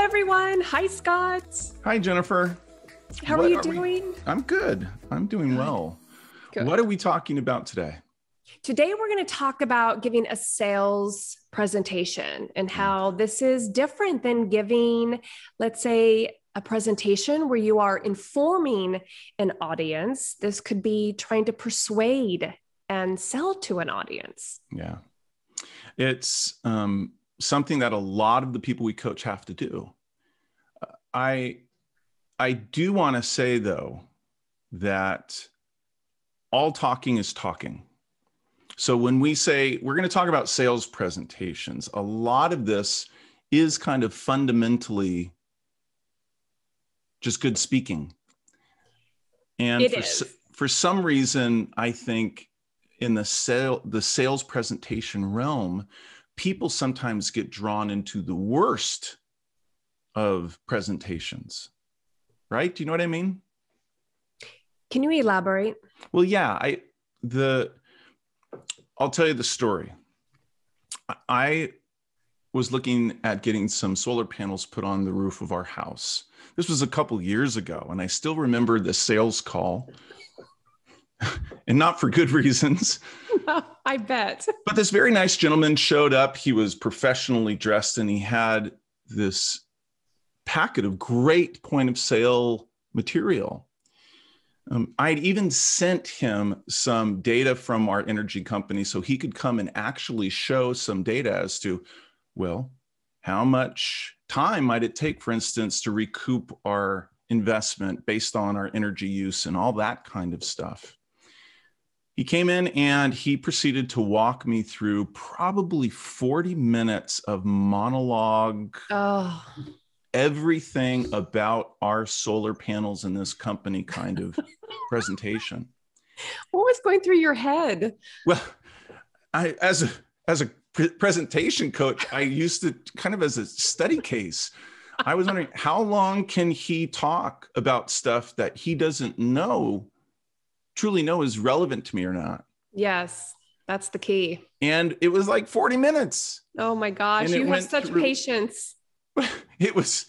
everyone. Hi, Scott. Hi, Jennifer. How what are you are doing? We... I'm good. I'm doing well. Good. What are we talking about today? Today, we're going to talk about giving a sales presentation and mm. how this is different than giving, let's say, a presentation where you are informing an audience. This could be trying to persuade and sell to an audience. Yeah. It's um, something that a lot of the people we coach have to do. I I do want to say though that all talking is talking. So when we say we're going to talk about sales presentations, a lot of this is kind of fundamentally just good speaking. And it for, is. for some reason, I think in the sale the sales presentation realm, people sometimes get drawn into the worst of presentations. Right? Do you know what I mean? Can you elaborate? Well, yeah, I the I'll tell you the story. I was looking at getting some solar panels put on the roof of our house. This was a couple years ago, and I still remember the sales call, and not for good reasons. I bet. But this very nice gentleman showed up. He was professionally dressed, and he had this packet of great point of sale material. Um, I'd even sent him some data from our energy company so he could come and actually show some data as to well, how much time might it take, for instance, to recoup our investment based on our energy use and all that kind of stuff? He came in and he proceeded to walk me through probably 40 minutes of monologue. Oh. Everything about our solar panels in this company kind of presentation. What was going through your head? Well, I as a as a presentation coach, I used it kind of as a study case. I was wondering how long can he talk about stuff that he doesn't know, truly know is relevant to me or not? Yes, that's the key. And it was like 40 minutes. Oh my gosh, you have such through, patience. It was,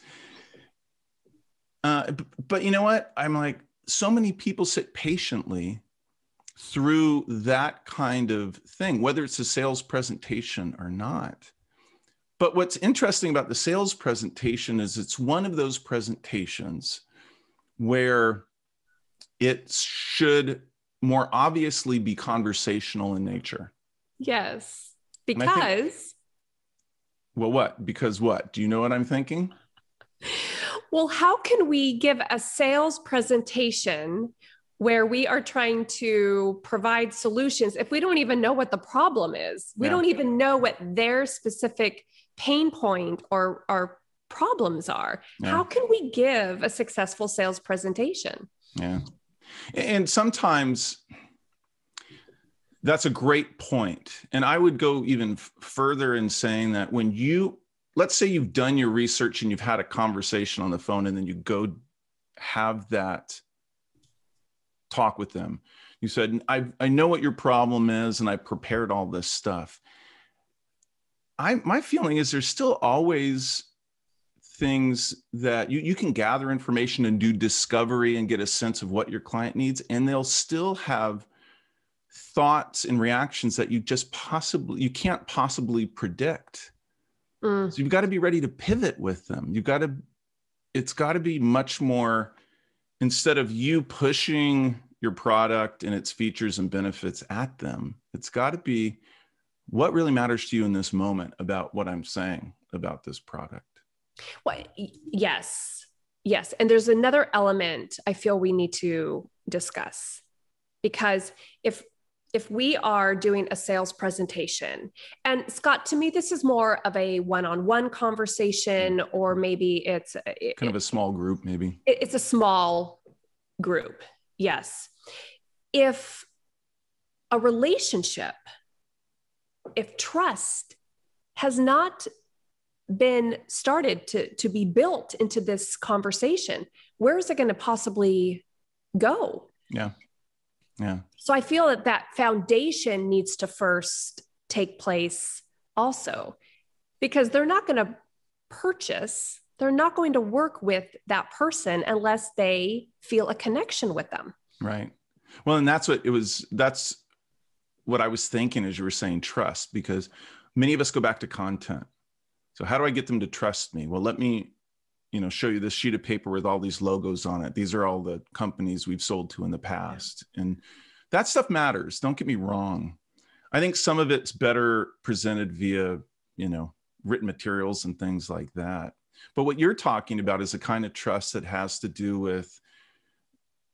uh, but you know what? I'm like, so many people sit patiently through that kind of thing, whether it's a sales presentation or not. But what's interesting about the sales presentation is it's one of those presentations where it should more obviously be conversational in nature. Yes, because. Well, what? Because what? Do you know what I'm thinking? Well, how can we give a sales presentation where we are trying to provide solutions if we don't even know what the problem is we yeah. don't even know what their specific pain point or or problems are yeah. how can we give a successful sales presentation yeah and sometimes that's a great point and i would go even further in saying that when you let's say you've done your research and you've had a conversation on the phone and then you go have that talk with them. You said, I, I know what your problem is, and I prepared all this stuff. I, my feeling is there's still always things that you, you can gather information and do discovery and get a sense of what your client needs, and they'll still have thoughts and reactions that you just possibly you can't possibly predict. Mm. So you've got to be ready to pivot with them. You've got to, it's got to be much more instead of you pushing your product and its features and benefits at them, it's got to be what really matters to you in this moment about what I'm saying about this product. Well, yes, yes. And there's another element I feel we need to discuss because if if we are doing a sales presentation. And scott to me this is more of a one-on-one conversation mm. or maybe it's kind of a small group maybe. It's a small group yes. If a relationship if trust has not been started to, to be built into this conversation where is it going to possibly go? Yeah yeah. So I feel that that foundation needs to first take place also because they're not going to purchase, they're not going to work with that person unless they feel a connection with them. Right. Well, and that's what it was. That's what I was thinking as you were saying trust, because many of us go back to content. So how do I get them to trust me? Well, let me, you know, show you this sheet of paper with all these logos on it. These are all the companies we've sold to in the past. And that stuff matters. Don't get me wrong. I think some of it's better presented via, you know, written materials and things like that. But what you're talking about is a kind of trust that has to do with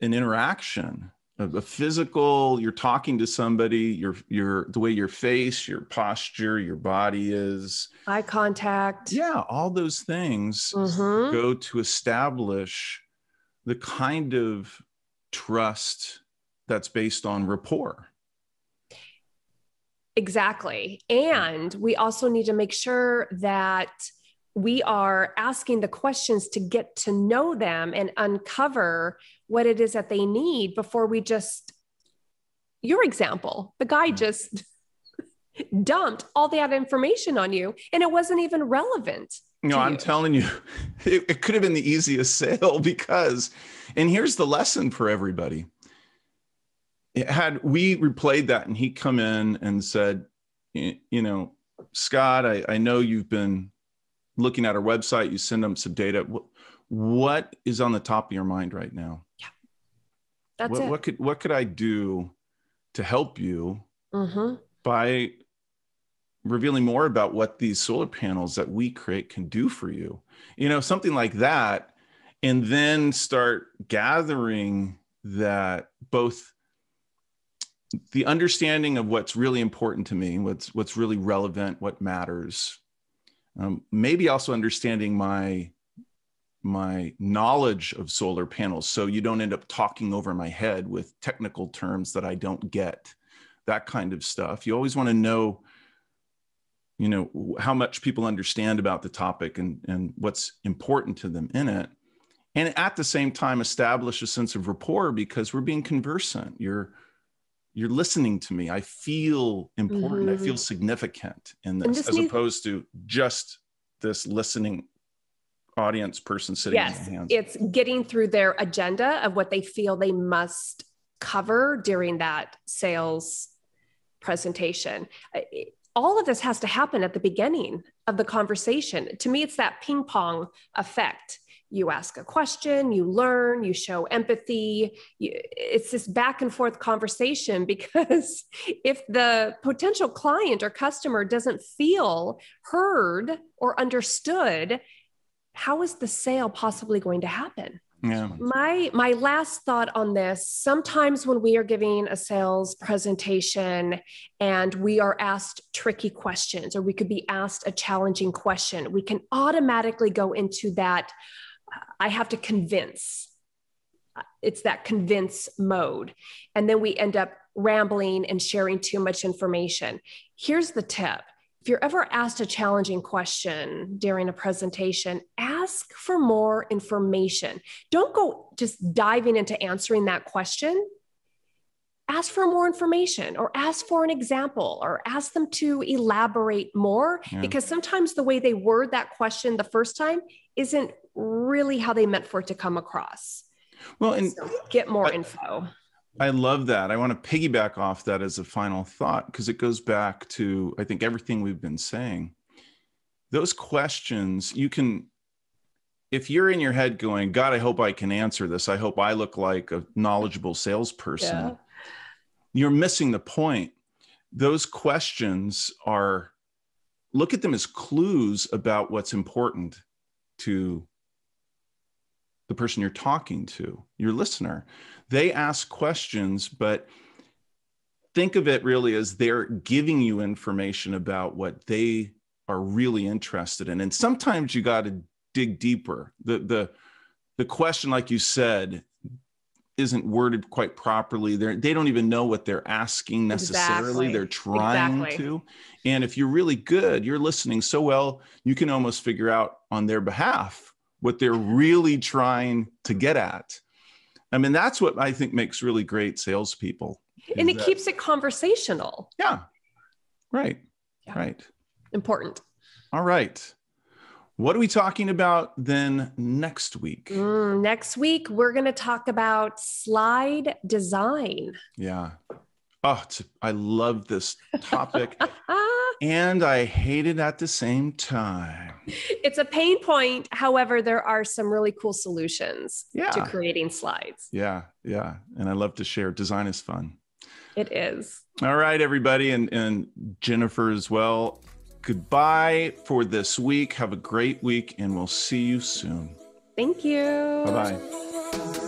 an interaction a physical you're talking to somebody your your the way your face your posture your body is. Eye contact. Yeah all those things mm-hmm. go to establish the kind of trust that's based on rapport. Exactly. And we also need to make sure that we are asking the questions to get to know them and uncover what it is that they need before we just your example the guy mm. just dumped all that information on you and it wasn't even relevant no i'm you. telling you it, it could have been the easiest sale because and here's the lesson for everybody had we replayed that and he come in and said you know scott I, I know you've been looking at our website, you send them some data. What, what is on the top of your mind right now? Yeah. That's what, it. what could what could I do to help you mm-hmm. by revealing more about what these solar panels that we create can do for you? You know, something like that, and then start gathering that both the understanding of what's really important to me, what's what's really relevant, what matters, um, maybe also understanding my my knowledge of solar panels so you don't end up talking over my head with technical terms that i don't get that kind of stuff you always want to know you know how much people understand about the topic and and what's important to them in it and at the same time establish a sense of rapport because we're being conversant you're you're listening to me. I feel important. Mm-hmm. I feel mm-hmm. significant in this, this as needs- opposed to just this listening audience person sitting yes, It's getting through their agenda of what they feel they must cover during that sales presentation. All of this has to happen at the beginning of the conversation. To me, it's that ping pong effect you ask a question, you learn, you show empathy. You, it's this back and forth conversation because if the potential client or customer doesn't feel heard or understood, how is the sale possibly going to happen? Yeah. My my last thought on this, sometimes when we are giving a sales presentation and we are asked tricky questions or we could be asked a challenging question, we can automatically go into that I have to convince. It's that convince mode. And then we end up rambling and sharing too much information. Here's the tip if you're ever asked a challenging question during a presentation, ask for more information. Don't go just diving into answering that question. Ask for more information or ask for an example or ask them to elaborate more yeah. because sometimes the way they word that question the first time isn't really how they meant for it to come across. Well, and so get more I, info. I love that. I want to piggyback off that as a final thought because it goes back to, I think, everything we've been saying. Those questions, you can, if you're in your head going, God, I hope I can answer this. I hope I look like a knowledgeable salesperson. Yeah. You're missing the point. Those questions are, look at them as clues about what's important to the person you're talking to, your listener. They ask questions, but think of it really as they're giving you information about what they are really interested in. And sometimes you got to dig deeper. The the the question, like you said, isn't worded quite properly. They're, they don't even know what they're asking necessarily. Exactly. They're trying exactly. to. And if you're really good, you're listening so well, you can almost figure out on their behalf what they're really trying to get at. I mean, that's what I think makes really great salespeople. And it that, keeps it conversational. Yeah. Right. Yeah. Right. Important. All right. What are we talking about then next week? Mm, next week, we're going to talk about slide design. Yeah. Oh, I love this topic and I hate it at the same time. It's a pain point. However, there are some really cool solutions yeah. to creating slides. Yeah. Yeah. And I love to share. Design is fun. It is. All right, everybody. And, and Jennifer as well goodbye for this week. Have a great week, and we'll see you soon. Thank you. Bye bye.